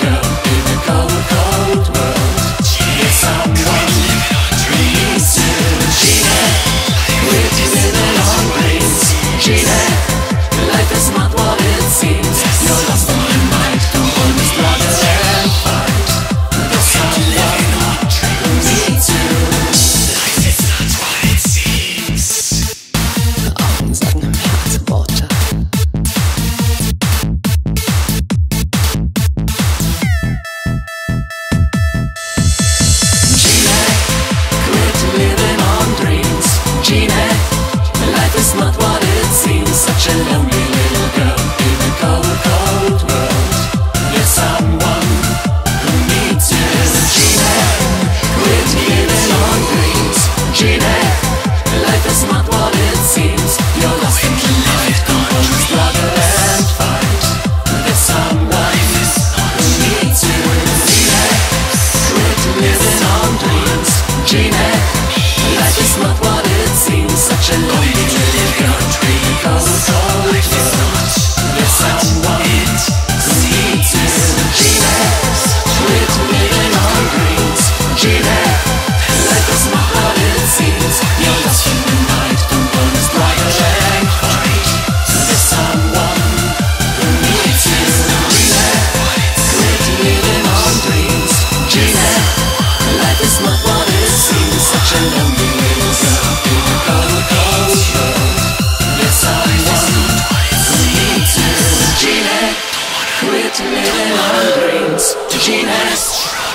girl.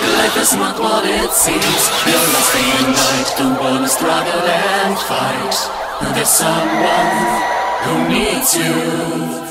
Life is not what it seems. You're be in night, the wanna struggle and fight. There's someone who needs you.